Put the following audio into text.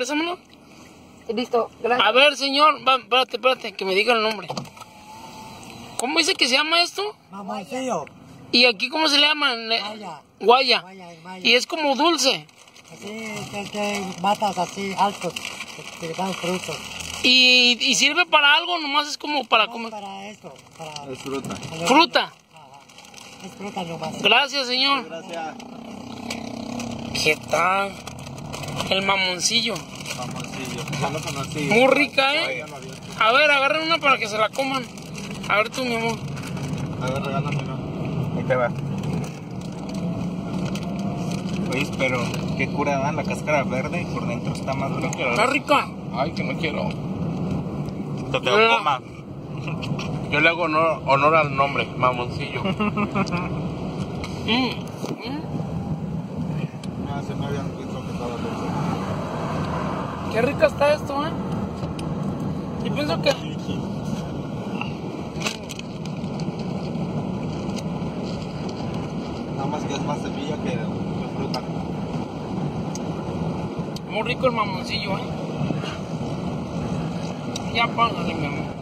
préstamelo. Listo, gracias. A ver, señor, va, espérate, espérate, que me diga el nombre. ¿Cómo dice que se llama esto? Mamoncillo. ¿Y aquí cómo se le llama? Maya. Guaya. Maya, maya. Y es como dulce. Así que, que matas así altos, que te dan frutos. Y, y sirve para algo, nomás es como para No, comer. Para esto, para... Es fruta. Fruta. Ajá. Es fruta nomás. Gracias, señor. Gracias. ¿Qué tal? El mamoncillo. Mamoncillo. Yo lo conocí. Muy rica, ¿eh? A ver, agarren una para que se la coman. A ver tú, mi amor. A ver, regálamelo. Ahí te va. Oye, pero qué cura dan la cáscara verde y por dentro está más duro. Está rica. Ay, que no quiero. Que te Ah. lo coma. Yo le hago honor, honor al nombre, mamoncillo. Mm, mm. No, se me habían visto que estaba dulce. Qué rica está esto, ¿eh? Y pienso que... Nada más que es más semilla que, que fruta. Muy rico el mamoncillo, ¿eh? Ya póngale, mi amor.